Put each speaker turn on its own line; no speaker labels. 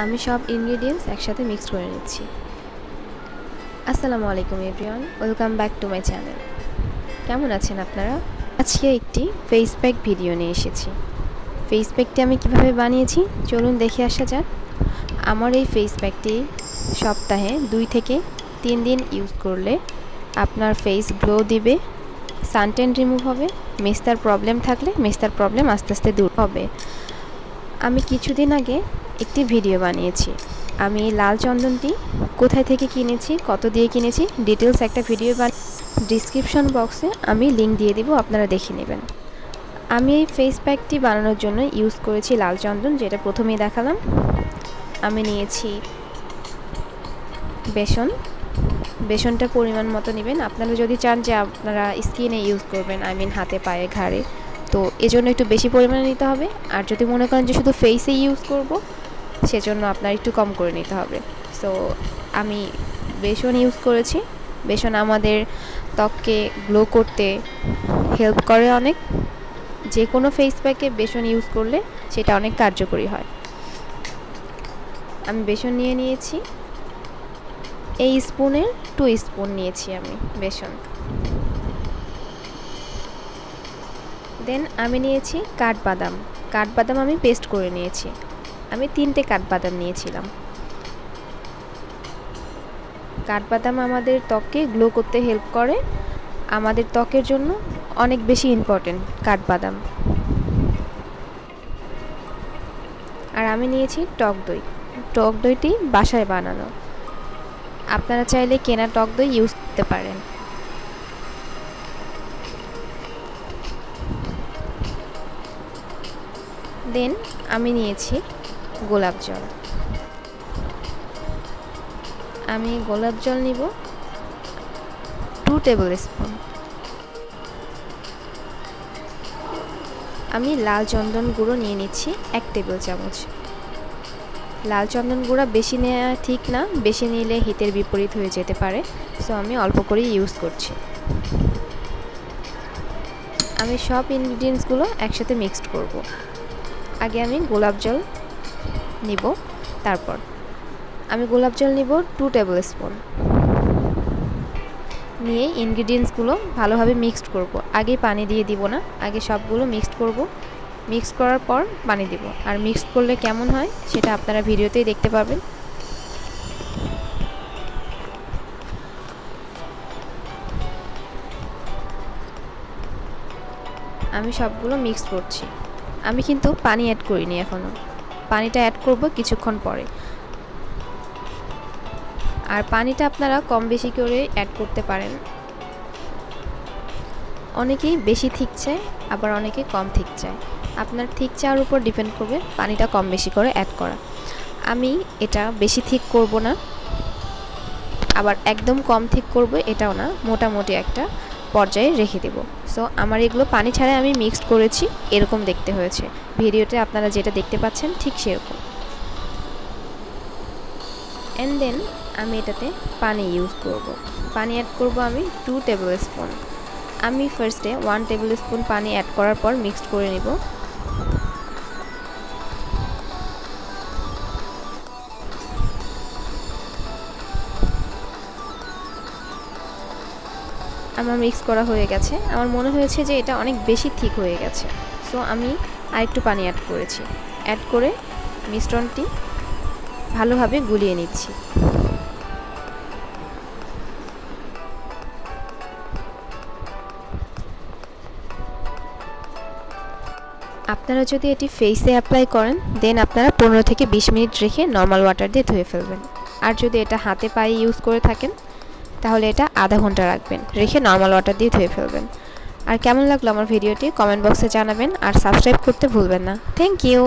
আমি সব ইনগ্রিডিয়েন্টস একসাথে মিক্স করে নিচ্ছি। আসসালামু আলাইকুম everyone welcome back to my channel কেমন আছেন আপনারা? আজকে একটি ফেস প্যাক ভিডিও নিয়ে এসেছি। ফেস প্যাকটি আমি কীভাবে বানিয়েছি? চলুন দেখে আসা যাক। আমার এই ফেস প্যাকটি সপ্তাহে দুই থেকে তিন দিন ইউজ করলে আপনার ফেস গ্লো দিবে সানটেন রিমুভ হবে মেস্তার প্রবলেম থাকলে মেস্তার প্রবলেম আস্তে আস্তে দূর হবে। আমি কিছুদিন আগে একটি ভিডিও বানিয়েছি। আমি লাল চন্দনটি কোথায় থেকে কিনেছি, কত দিয়ে কিনেছি ডিটেলস একটা ভিডিও বান ডিসক্রিপশন বক্সে আমি লিঙ্ক দিয়ে দিব, আপনারা দেখে নেবেন। আমি এই ফেস প্যাকটি বানানোর জন্য ইউজ করেছি লাল চন্দন, যেটা প্রথমেই দেখালাম। আমি নিয়েছি বেসন। বেসনটা পরিমাণ মতো নেবেন। আপনারা যদি চান যে আপনারা স্কিনে ইউজ করবেন আই মিন হাতে, পায়ে, ঘাড়ে, তো এজন্য একটু বেশি পরিমাণে নিতে হবে। আর যদি মনে করেন যে শুধু ফেসে ইউজ করব সেজন্য আপনার একটু কম করে নিতে হবে। সো আমি বেসন ইউজ করেছি। বেসন আমাদের ত্বককে গ্লো করতে হেল্প করে অনেক। যে কোনো ফেস প্যাকে বেসন ইউজ করলে সেটা অনেক কার্যকরী হয়। আমি বেসন নিয়ে নিয়েছি। এই স্পুনের টু স্পুন নিয়েছি আমি বেসন। দেন আমি নিয়েছি কাঠবাদাম। কাঠবাদাম আমি পেস্ট করে নিয়েছি। আমি তিনটে কাঠবাদাম নিয়েছিলাম। কাঠবাদাম আমাদের ত্বককে গ্লো করতে হেল্প করে। আমাদের ত্বকের জন্য অনেক বেশি ইম্পর্টেন্ট কাঠবাদাম। আর আমি নিয়েছি টক দই। টক দইটি বাসায় বানানো। আপনারা চাইলে কেনা টক দই ইউজ করতে পারেন। দেন আমি নিয়েছি গোলাপ জল। আমি গোলাপ জল নিব। টু টেবিল স্পুন আমি লাল চন্দন গুঁড়ো নিয়ে নিচ্ছি এক টেবিল চামচ। লাল চন্দন গুঁড়া বেশি নেওয়া ঠিক না, বেশি নিলে হিতের বিপরীত হয়ে যেতে পারে সো আমি অল্প করেই ইউজ করছি। আমি সব ইনগ্রিডিয়েন্টসগুলো একসাথে মিক্সড করব। আগে আমি গোলাপ জল নিব, তারপর। আমি গোলাপ জল নিব টু টেবিল স্পুন নিয়ে ইনগ্রিডিয়েন্টসগুলো ভালোভাবে মিক্সড করব। আগে পানি দিয়ে দিব না, আগে সবগুলো মিক্সড করব। মিক্স করার পর পানি দিব। আর মিক্সড করলে কেমন হয়, সেটা আপনারা ভিডিওতেই দেখতে পাবেন। আমি সবগুলো মিক্সড করছি। আমি কিন্তু পানি অ্যাড করিনি এখনও পানিটা অ্যাড করব কিছুক্ষণ পরে। আর পানিটা আপনারা কম বেশি করে অ্যাড করতে পারেন। অনেকেই বেশি থিক চায় আবার অনেকে কম থিক চায় আপনার থিক চাওয়ার উপর ডিপেন্ড করবে পানিটা কম বেশি করে অ্যাড করা। আমি এটা বেশি থিক করব না, আবার একদম কম থিক করব এটাও না, মোটামুটি একটা পর্যায়ে রেখে দেব। সো আমার এগুলো পানি ছাড়াই আমি মিক্সড করেছি, এরকম দেখতে হয়েছে। ভিডিওতে আপনারা যেটা দেখতে পাচ্ছেন ঠিক সেরকম। অ্যান্ড দেন আমি এটাতে পানি ইউজ করব। পানি অ্যাড করব আমি টু টেবিল স্পুন আমি ফার্স্টে ওয়ান টেবিল স্পুন পানি অ্যাড করার পর মিক্সড করে নিব। আমার মিক্স করা হয়ে গেছে। আমার মনে হয়েছে যে এটা অনেক বেশি ঠিক হয়ে গেছে। সো আমি আরেকটু পানি অ্যাড করেছি। অ্যাড করে মিশ্রণটি ভালোভাবে গুলিয়ে নিচ্ছি। আপনারা যদি এটি ফেসে অ্যাপ্লাই করেন দেন আপনারা পনেরো থেকে বিশ মিনিট রেখে নর্মাল ওয়াটার দিয়ে ধুয়ে ফেলবেন। আর যদি এটা হাতে পায়ে ইউজ করে থাকেন তাহলে এটা আধা ঘণ্টা রাখবেন। রেখে নর্মাল ওয়াটার দিয়ে ধুয়ে ফেলবেন। আর কেমন লাগল আমার ভিডিওটি কমেন্ট বক্সে জানাবেন। আর সাবস্ক্রাইব করতে ভুলবেন না। Thank you